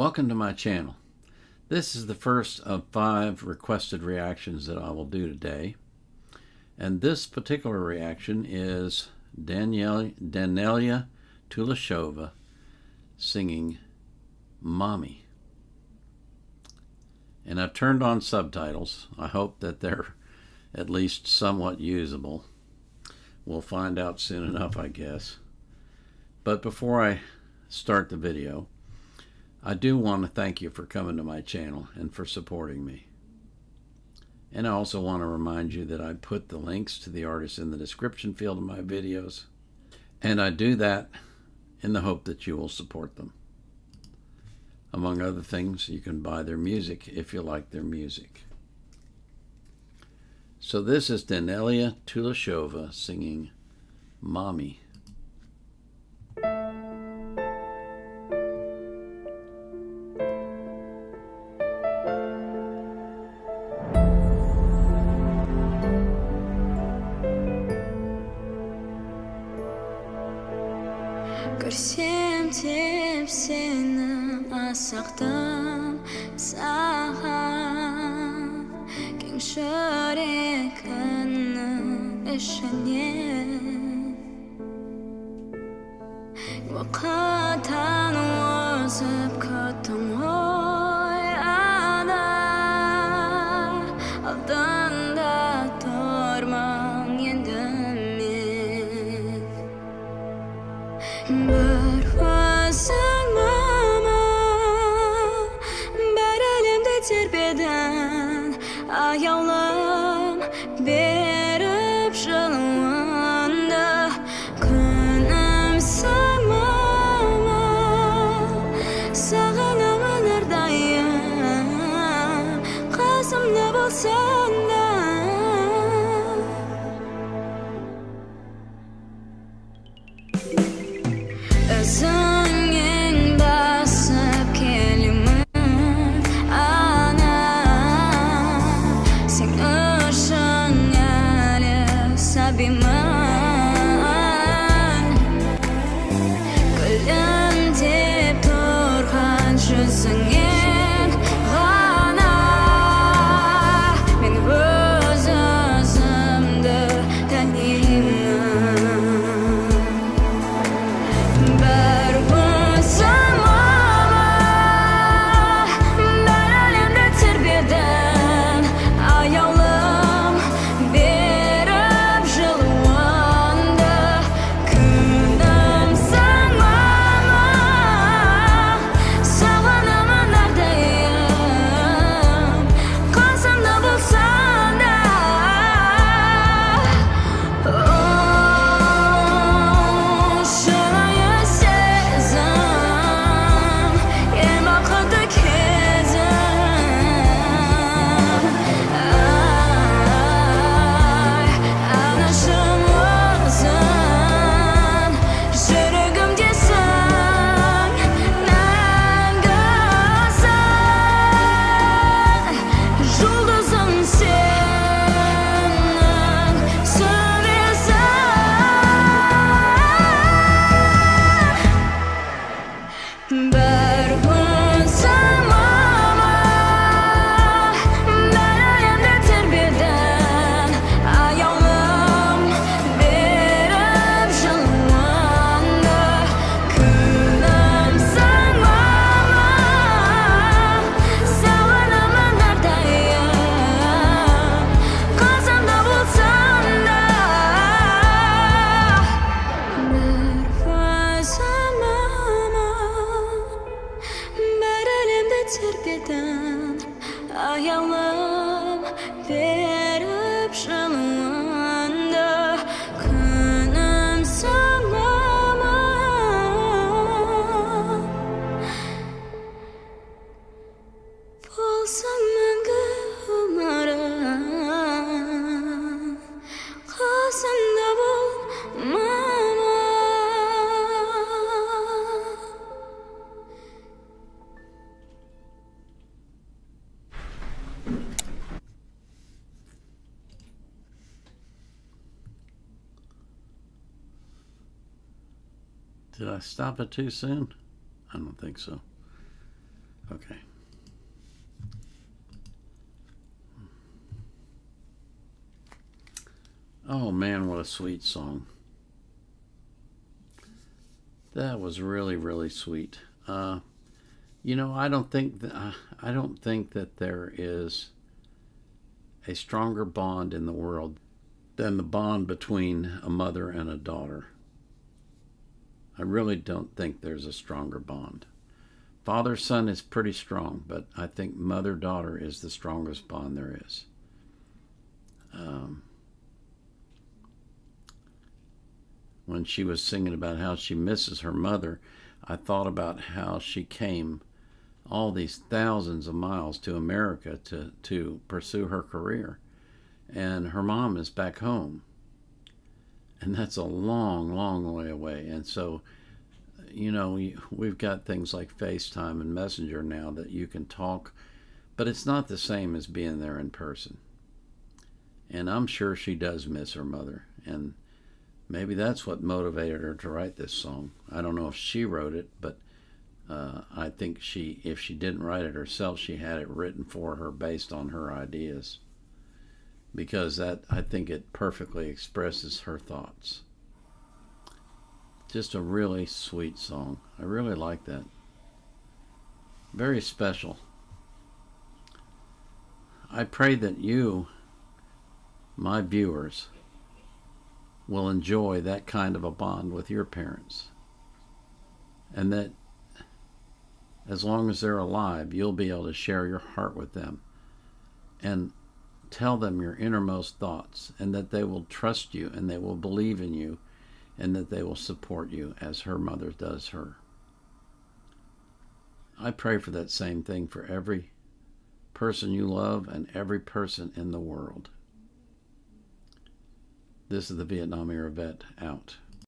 Welcome to my channel. This is the first of five requested reactions that I will do today. And this particular reaction is Danielle, Daneliya Tuleshova singing Mommy. And I've turned on subtitles. I hope that they're at least somewhat usable. We'll find out soon enough, I guess. But before I start the video, I do want to thank you for coming to my channel and for supporting me. And I also want to remind you that I put the links to the artists in the description field of my videos. And I do that in the hope that you will support them. Among other things, you can buy their music if you like their music. So this is Daneliya Tuleshova singing Mommy. Асақтым саған кең жүрегімнің ішінен уақыттан озып күттім as I Did I stop it too soon? I don't think so. Okay. Oh man, what a sweet song. That was really, really sweet. Uh, you know, I don't think that, uh, I don't think that there is a stronger bond in the world than the bond between a mother and a daughter. I really don't think there's a stronger bond. Father son is pretty strong, but I think mother daughter is the strongest bond there is. Um, when she was singing about how she misses her mother, I thought about how she came all these thousands of miles to America to, to pursue her career. And her mom is back home. And that's a long, long way away. And so, you know, we, we've got things like FaceTime and Messenger now that you can talk, but it's not the same as being there in person. And I'm sure she does miss her mother. And maybe that's what motivated her to write this song. I don't know if she wrote it, but uh, I think she, if she didn't write it herself, she had it written for her based on her ideas. Because that, I think it perfectly expresses her thoughts. Just a really sweet song. I really like that. Very special. I pray that you, my viewers, will enjoy that kind of a bond with your parents. And that as long as they're alive, you'll be able to share your heart with them and tell them your innermost thoughts, and that they will trust you and they will believe in you and that they will support you as her mother does her. I pray for that same thing for every person you love and every person in the world. This is the Vietnam era vet out.